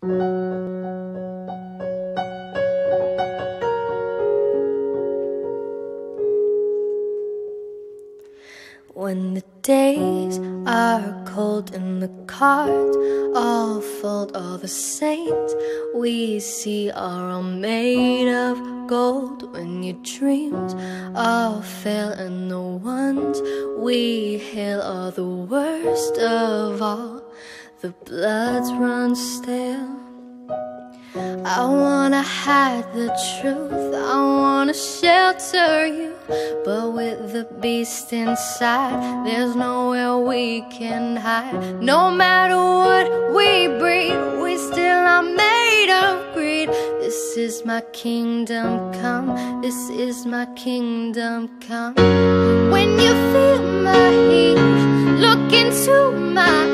When the days are cold and the cards all fold, all the saints we see are all made of gold. When your dreams all fail and the ones we hail are the worst of all, the bloods run stale. I wanna hide the truth, I wanna shelter you. But with the beast inside, there's nowhere we can hide. No matter what we breed, we still are made of greed. This is my kingdom come, this is my kingdom come. When you feel my heat, look into my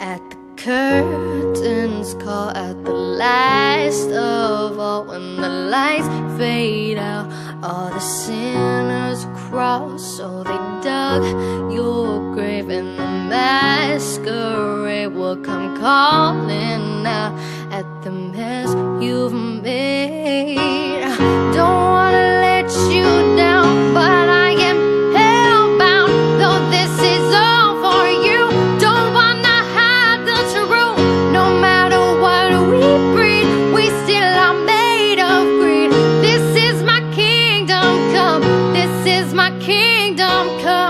At the curtains call at the last of all when the lights fade out all the sinners crawl so they dug your grave and the masquerade will come calling out at the mess you've made come.